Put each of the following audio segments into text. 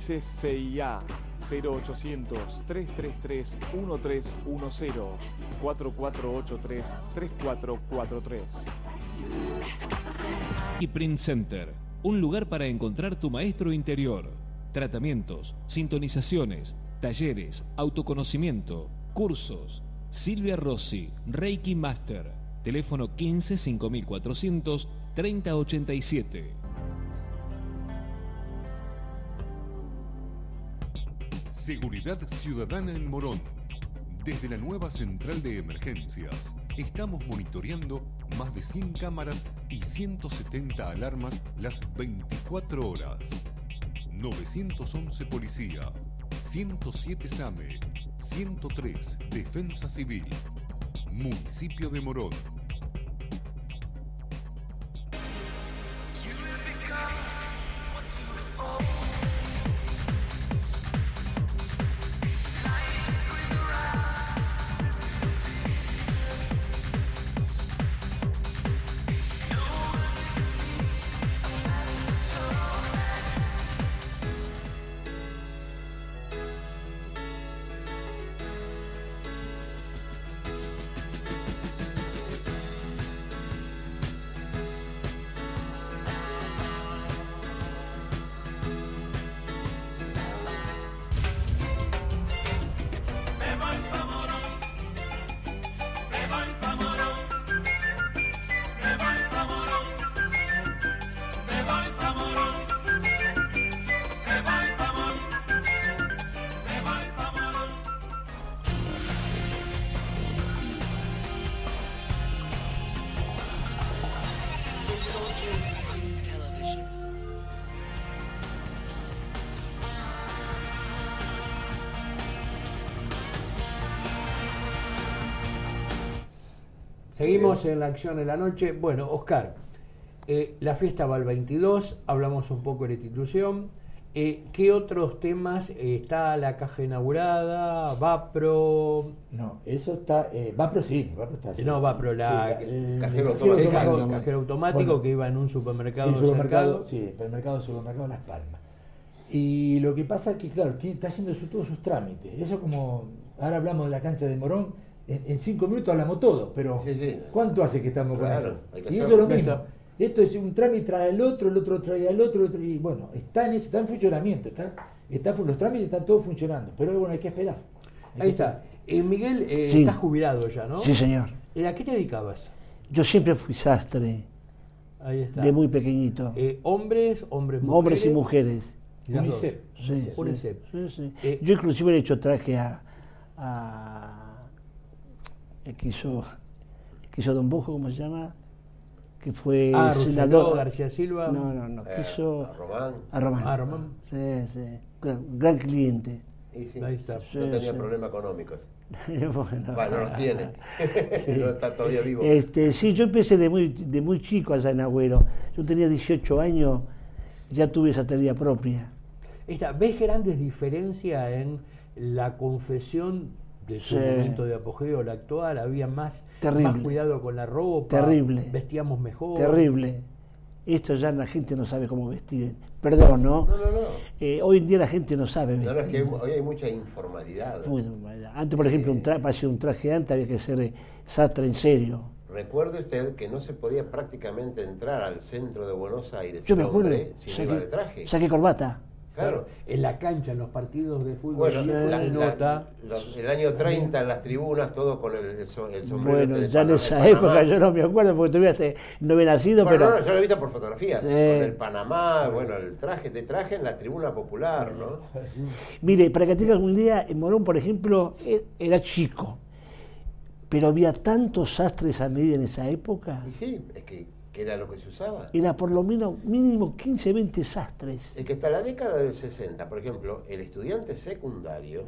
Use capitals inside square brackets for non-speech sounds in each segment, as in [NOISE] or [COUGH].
CIA 0800 333 1310 4483 3443. Y Print Center, un lugar para encontrar tu maestro interior. Tratamientos, sintonizaciones, talleres, autoconocimiento, cursos. Silvia Rossi, Reiki Master. Teléfono 15 5400 3087. Seguridad Ciudadana en Morón. Desde la nueva central de emergencias, estamos monitoreando más de 100 cámaras y 170 alarmas las 24 horas. 911 Policía, 107 SAME, 103 Defensa Civil, Municipio de Morón. Seguimos en la acción de la noche. Bueno, Oscar, eh, la fiesta va al 22, hablamos un poco de la institución. Eh, ¿Qué otros temas? Eh, ¿Está la caja inaugurada? ¿Vapro? No, eso está. Vapro sí, Vapro está. No, Vapro, la, el, cajero, automático, cajero, cajero automático que iba en un supermercado. Sí, supermercado, sí, supermercado, supermercado Las Palmas. Y lo que pasa es que, claro, está haciendo todos sus trámites. Eso como. Ahora hablamos de la cancha de Morón en, cinco minutos hablamos todo, pero ¿cuánto hace que estamos con eso? Y eso es lo mismo. Esto es un trámite trae al otro, el otro trae al otro, y bueno, está en, está en funcionamiento, está, está, los trámites están todos funcionando, pero bueno, hay que esperar. Ahí está. Eh, Miguel, eh, estás jubilado ya, ¿no? Sí, señor. Eh, ¿A qué te dedicabas? Yo siempre fui sastre. Ahí está. De muy pequeñito. ¿Hombres, hombres, mujeres? Hombres y mujeres. UNICEF. Sí, UNICEF. Sí, sí. Yo inclusive le he hecho traje a, a que hizo, que hizo Don Bojo, ¿cómo se llama? Que fue ah, senador. García Silva. No, no, no. Eh, quiso, a Román. A Román. A Román. Sí, sí. Gran, gran cliente. Y sí, Ahí está. no tenía problemas económicos. [LAUGHS] bueno, bueno, los tiene. [LAUGHS] [LAUGHS] no está todavía vivo. Este, sí, yo empecé de muy, de muy chico allá en Agüero. Yo tenía 18 años, ya tuve esa tarea propia. Esta, ¿Ves grandes diferencias en la confesión de su momento de apogeo, la actual, había más, más cuidado con la ropa, Terrible. vestíamos mejor. Terrible. Esto ya la gente no sabe cómo vestir. Perdón, ¿no? No, no, no. Eh, hoy en día la gente no sabe vestir. No, es que hoy hay mucha informalidad. Antes, por ejemplo, un traje, para un traje antes había que ser eh, sastre en serio. Recuerde usted que no se podía prácticamente entrar al centro de Buenos Aires Yo me acuerdo, sin de traje. Saqué corbata. Claro. En la cancha, en los partidos de fútbol, bueno, la, nota. el año 30 en las tribunas, todo con el, el, sombrero. Bueno, ya en esa época yo no me acuerdo porque todavía no había nacido, pero. No, yo lo he visto por fotografías. Con el Panamá, bueno, el traje de traje en la tribuna popular, ¿no? Mire, para que tengas un día, en Morón, por ejemplo, e, era chico, pero había tantos sastres a medida en esa época. Y sí, es que que era lo que se usaba. Era por lo menos mínimo 15, 20 sastres. Es que hasta la década del 60, por ejemplo, el estudiante secundario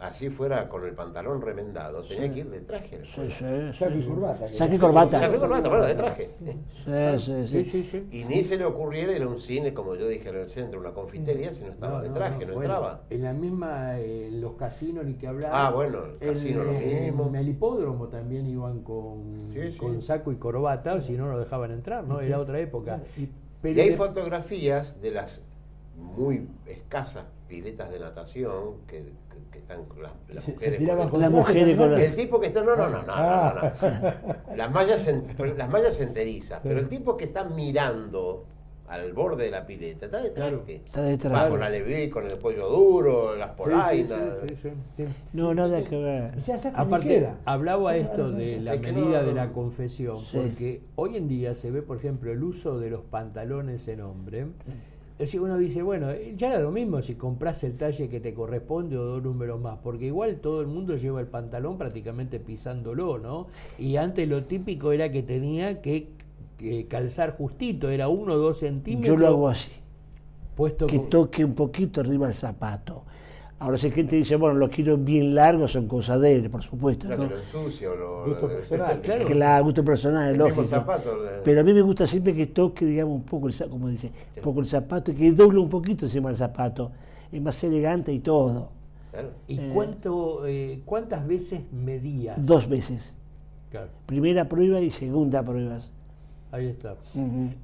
así fuera con el pantalón remendado, tenía que ir de traje. Sí, sí, Saque y corbata. Saque corbata. Saque corbata, bueno, de traje. Sí, sí, sí. Y ni se le ocurriera ir a un cine, como yo dije en el centro, una confitería, si no estaba de traje, no, entraba. En la misma, en los casinos ni que hablar. Ah, bueno, el casino lo mismo. En el hipódromo también iban con, con saco y corbata, si no lo dejaban entrar, ¿no? Era otra época. Y, y hay fotografías de las muy escasas piletas de natación que, que, están las, las Se- se mujeres. con con Las el- mujeres con el tipo que está, no, no, no, no, no, Ah. no. Las mallas, en- las mallas enterizas, pero el tipo que está mirando al borde de la pileta, está detrás Claro. que Está detrás. va con la leví, con el pollo duro, las polainas. Sí, sí, sí, sí. No, nada que ver. Aparte, queda. hablaba esto de la medida no- de la confesión, Sí. porque hoy en día se ve, por ejemplo, el uso de los pantalones en hombre. Es decir, uno dice, bueno, eh, ya era lo mismo si compras el talle que te corresponde o dos números más, porque igual todo el mundo lleva el pantalón prácticamente pisándolo, ¿no? Y antes lo típico era que tenía que, que calzar justito, era uno o dos centímetros. Yo lo hago así, Puesto que con- toque un poquito arriba el zapato. Ahora si gente dice, bueno, lo quiero bien largo, son cosas de él, por supuesto. Claro, ¿no? que lo ensucio, lo, Gusto lo- personal, [LAUGHS] claro. Que la gusto personal, es lógico. zapato, Pero a mí me gusta siempre que toque, digamos, un poco el, za- como dice, un poco el zapato, y que doble un poquito encima del zapato. Es más elegante y todo. claro. ¿Y eh, cuánto, eh, cuántas veces medías? Dos veces. Claro, Primera prueba y segunda prueba. Ahí está.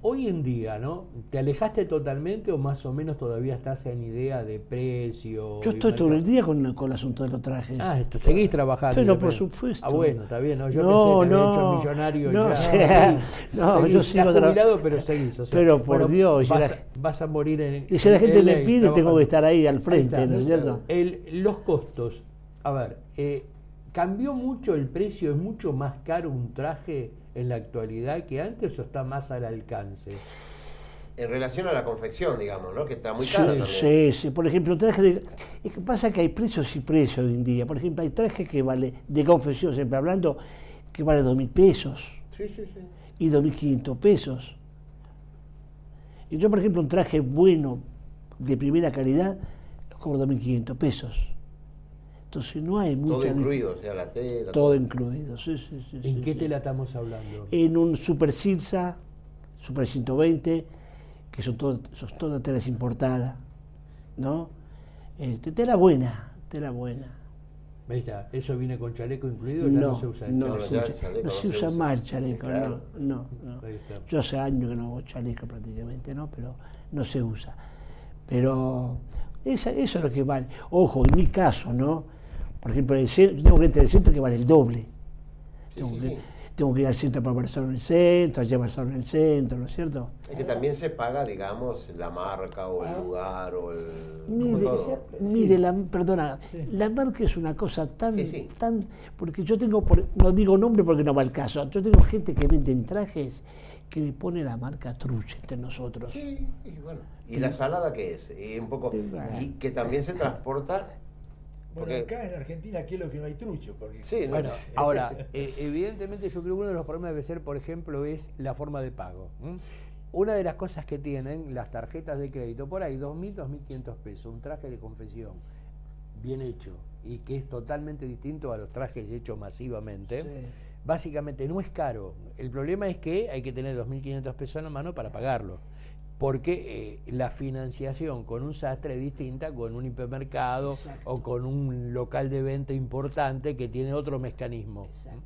Hoy en día, ¿no? ¿Te alejaste totalmente o más o menos todavía estás en idea de precio? Yo estoy todo el día con, con el asunto de los trajes. Ah, esto, seguís trabajando. Pero por supuesto. Ah, bueno, está bien. No, yo No, pensé que había no, hecho millonario no, ya. o sea, Sí. no, Seguís, yo sigo jubilado, pero seguís. o sea, Pero por Dios, vas, a- vas a morir en. Y si la en gente me LA pide, tengo que estar ahí al frente, Ahí está. ¿no es cierto? El- los costos. A ver, eh, ¿cambió mucho el precio? ¿Es mucho más caro un traje en la actualidad que antes o está más al alcance? En relación a la confección, digamos, ¿no? Que está muy cara Sí, también. sí, sí. Por ejemplo, un traje de... Es que pasa que hay precios y precios hoy en día. Por ejemplo, hay trajes que vale, de confesión siempre hablando, que vale dos mil pesos Sí, sí, sí. y dos mil quinientos pesos. Y yo, por ejemplo, un traje bueno, de primera calidad, lo cobro dos mil quinientos pesos. Entonces no hay mucha... Todo incluido, o sea, la tela. Todo incluido, sí, sí, sí. ¿En sí, qué sí. tela estamos hablando? En un Super Silsa, Super 120, que son, todo, son todas telas importadas, ¿no? Este, tela buena, tela buena. Ahí está, ¿eso viene con chaleco incluido o ya no, No, se usa el no, chaleco? No, se usa, chaleco no no se se usa más el chaleco, Claro. no, no. Yo hace años que no hago chaleco prácticamente, ¿no? Pero no se usa. Pero esa- eso es lo que vale. Ojo, en mi caso, ¿no? Por ejemplo, el centro, yo tengo clientes del centro que vale el doble. Sí, Tengo, sí, que, sí. tengo que ir al centro para personas en el centro, allá personas en el centro, ¿no es cierto? Es que también se paga, digamos, la marca o el Ah. lugar o el. Mire, todo. mire la, perdona, Sí. la marca es una cosa tan, Sí, sí. tan, porque yo tengo, por- no digo nombre porque no va el caso, yo tengo gente que vende trajes que le pone la marca trucha entre nosotros. Sí, y bueno. ¿Y la salada qué es? Y un poco. Y que también se transporta. Bueno, Porque, acá en Argentina, ¿qué es lo que no hay trucho? Porque Sí, no, Bueno, ahora, [LAUGHS] eh, evidentemente yo creo que uno de los problemas debe ser, por ejemplo, es la forma de pago. Una de las cosas que tienen las tarjetas de crédito, por ahí, 2.000, 2.500 pesos, un traje de confesión bien hecho y que es totalmente distinto a los trajes hechos masivamente, Sí. básicamente no es caro. El problema es que hay que tener 2.500 pesos en la mano para pagarlo. Porque eh, la financiación con un sastre es distinta con un hipermercado Exacto. o con un local de venta importante que tiene otro mecanismo. Exacto.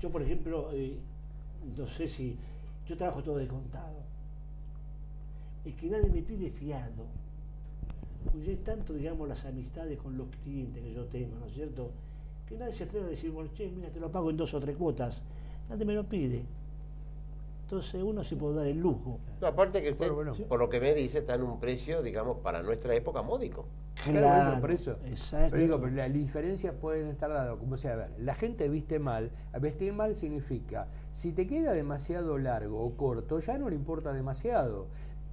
Yo, por ejemplo, eh, no sé si yo trabajo todo de contado. Es que nadie me pide fiado. Pues es tanto, digamos, las amistades con los clientes que yo tengo, ¿no es cierto? Que nadie se atreve a decir, bueno, che, mira, te lo pago en dos o tres cuotas. Nadie me lo pide. Entonces uno se puede dar el lujo. no, aparte que usted, Bueno, bueno. por lo que me dice, está en un precio, digamos, para nuestra época módico. Claro, bueno, por eso. Exacto. Pero digo, pero las diferencias pueden estar dadas, como sea, a ver, la gente viste mal, vestir mal significa, si te queda demasiado largo o corto, ya no le importa demasiado.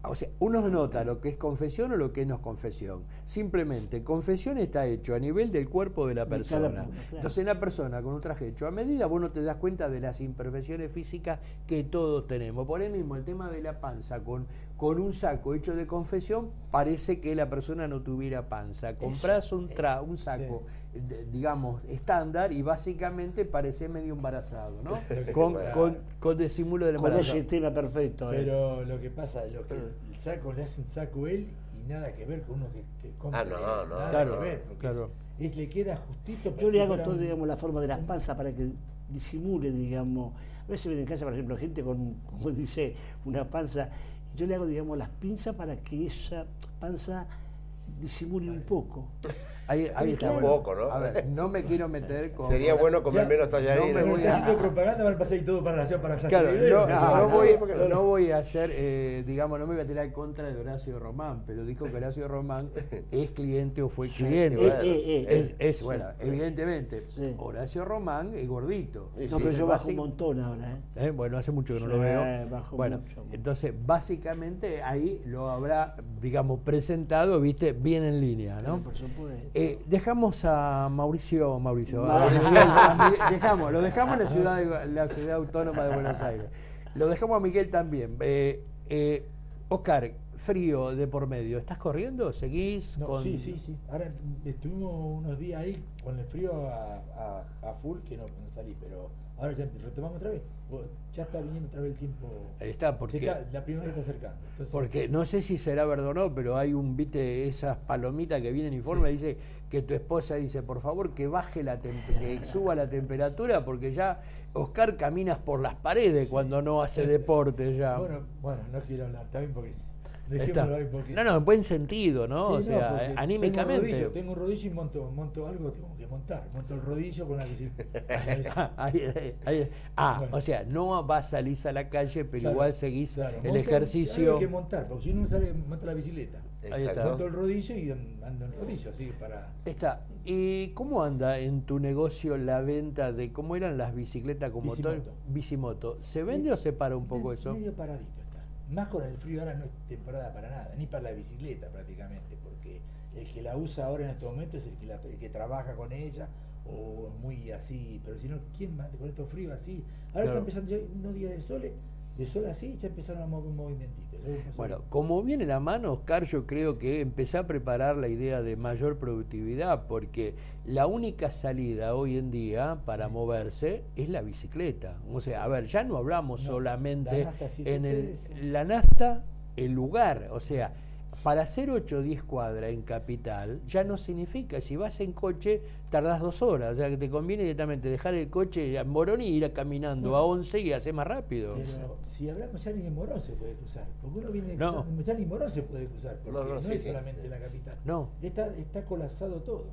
O sea, uno nota lo que es confesión o lo que no es confesión. Simplemente, confesión está hecho a nivel del cuerpo de la De persona. claro. Entonces, la persona con un traje hecho a medida, vos no te das cuenta de las imperfecciones físicas que todos tenemos. Por eso mismo, el tema de la panza con, con un saco hecho de confesión, parece que la persona no tuviera panza. Comprás un, tra un saco, de- digamos, estándar y básicamente parece medio embarazado, ¿no? [LAUGHS] Con, con, con disimulo del Con embarazo. ese tema perfecto. ¿eh? Pero lo que pasa, lo que el saco le hace un saco él y nada que ver con uno que, que compra. Ah, no, no, nada claro, que ver, claro. Es, es- le queda justito. Yo le hago todo, un- digamos, la forma de las panzas para que disimule, digamos. A veces ven en casa, por ejemplo, gente con, como [LAUGHS] dice, una panza yo le hago, digamos, las pinzas para que esa panza disimule un poco. [LAUGHS] Ahí, ahí está. Un bueno. poco, ¿no? A ver, no me quiero meter [LAUGHS] con. Sería bueno comer Ya, menos no me tallarines. voy a- propaganda, van a pasar y todo para la para Claro, no, Ah, no sí, voy, no. a hacer, eh, digamos, no me voy a tirar en contra de Horacio Román, pero dijo que Horacio Román [LAUGHS] es cliente o fue Sí, cliente. bueno, Eh, eh, eh. Es, es, bueno, evidentemente, Sí. Horacio Román es gordito. Sí, No, sí, pero sí, yo bajo un montón ahora, ¿eh? Eh, Bueno, hace mucho que no Sí, lo veo. bajo Bueno, mucho. entonces básicamente ahí lo habrá, digamos, presentado, viste, bien en línea, ¿no? Por supuesto. Eh, dejamos a Mauricio, Mauricio, dejamos, lo dejamos en la ciudad, de- la ciudad autónoma de Buenos Aires. Lo dejamos a Miguel también. Eh, eh, Oscar, frío de por medio, ¿estás corriendo? ¿Seguís No, con...? Sí, sí, sí. Ahora estuvimos unos días ahí con el frío a, a, a full que no, no salí, pero ahora ya retomamos otra vez. Ya está viniendo otra vez el tiempo. Ahí está, porque... está- la primavera está. Entonces, Porque no sé si será verdad o no, pero hay un, viste, esas palomitas que vienen informe, Sí. dice que tu esposa dice, por favor, que baje la que suba la temperatura, porque ya Oscar caminas por las paredes cuando no hace deporte ya. Bueno, bueno, no quiero hablar, bien porque. Dejémoslo ahí porque. No, no, en buen sentido, ¿no? o sea, porque eh, Tengo un, anímicamente. rodillo, tengo un rodillo y monto, monto algo, tengo que montar. Monto el rodillo con la [LAUGHS] ahí. Ah, Bueno. o sea, no vas a salir a la calle, pero Claro, igual seguís claro, el monto- ejercicio. Hay que montar, porque si uno sale, monta la bicicleta. Ahí está. Monto el rodillo y ando en el rodillo, así para. Está. ¿Y cómo anda en tu negocio la venta de cómo eran las bicicletas con motor? Bicimoto. Bicimoto. ¿Se vende o se para un poco eso? Medio paradito. Más con el frío ahora no es temporada para nada, ni para la bicicleta prácticamente, porque el que la usa ahora en este momento es el que, la- el que trabaja con ella o muy así, pero si no, ¿quién va con estos fríos así? Ahora Claro. está empezando ya unos días de sol, de sol así, ya empezaron a mover un movimentito. Bueno, como viene la mano, Oscar, yo creo que empecé a preparar la idea de mayor productividad, porque la única salida hoy en día para Sí. moverse es la bicicleta. O sea, a ver, ya no hablamos No, solamente en el, la nafta, el lugar. O sea, para hacer 8 o 10 cuadras en capital, ya no significa, si vas en coche, tardás dos horas. O sea, que te conviene directamente dejar el coche en Morón y ir caminando a 11 y hacer más rápido. Pero si hablamos ya ni en Morón se puede cruzar, porque uno viene No. cruzando, ya ni Morón se puede cruzar, porque No, no, no, sí, es sí. solamente la capital. No. Está, está colapsado todo.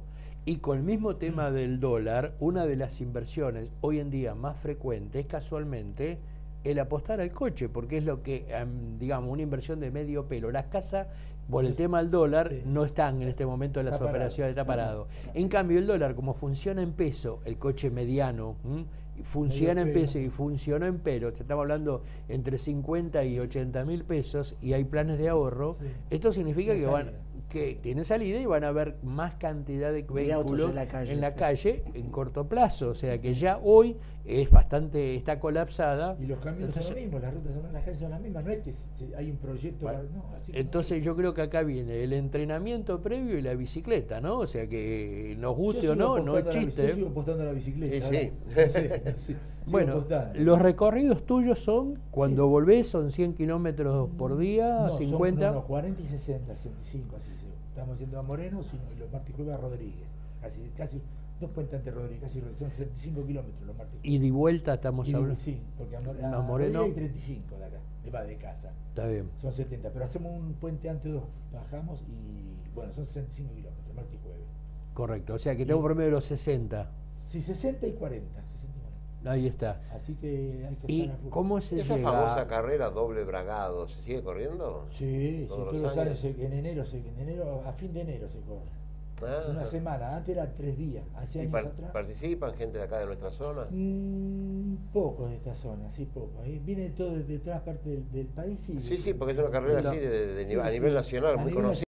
Y con el mismo tema del dólar, una de las inversiones hoy en día más frecuentes es casualmente el apostar al coche, porque es lo que, em, digamos, una inversión de medio pelo. Las casas, por el Sí. tema del dólar, Sí. no están en este momento en las Está parado. operaciones, está parado. En cambio, el dólar, como funciona en peso, el coche mediano, ¿m? funciona en peso y funcionó en pelo, se estamos hablando entre 50 y 80 mil pesos y hay planes de ahorro, Sí. esto significa que van salida. que tienen salida y van a haber más cantidad de vehículos en la calle, en la calle en [LAUGHS] corto plazo, o sea que ya hoy es bastante está colapsada. Y los caminos son Entonces- los mismos, las rutas son las calles son las mismas, no es que hay un proyecto, Bueno, no, así Entonces yo creo que acá viene el entrenamiento previo y la bicicleta, ¿no? O sea que nos guste o no, no es a la chiste. Yo ¿eh? sigo apostando a la bicicleta. Sí, ahora, sí. no no sé, sigo Bueno, apostando. los recorridos tuyos son, cuando Sí. volvés, son 100 kilómetros por día, No, son- 50. no, no, 40 y 60, 65, así se- Estamos yendo a Moreno, sino y los martes jueves a Rodríguez. Casi, casi, dos puentes antes de Rodríguez, casi son 65 kilómetros los martes y Y de vuelta estamos Y hablando. Sí, porque a, A a Moreno- hay 35 de acá, de, va, de casa. Está bien. Son 70, pero hacemos un puente antes, dos, bajamos y bueno, son 65 kilómetros, martes y jueves. Correcto. O sea que Y- tengo promedio de los 60. Sí, 60 y 40, 60 y 40. Ahí está. Así que hay que ¿Y estar cómo se Esa llega? famosa carrera doble bragado, ¿se sigue corriendo? Sí, sí, Todos los los años, años. en enero, se- en enero, a fin de enero se corre. Ah, Una semana, antes eran tres días, hace ¿Y años par- atrás. participan gente de acá de nuestra zona? Mm, pocos de esta zona, sí, pocos. Ahí viene todo de, todas partes del, del país. Sí, Sí, sí, porque es una carrera Sí, así de, de- de Sí, nivel- a nivel nacional, A muy nivel conocida.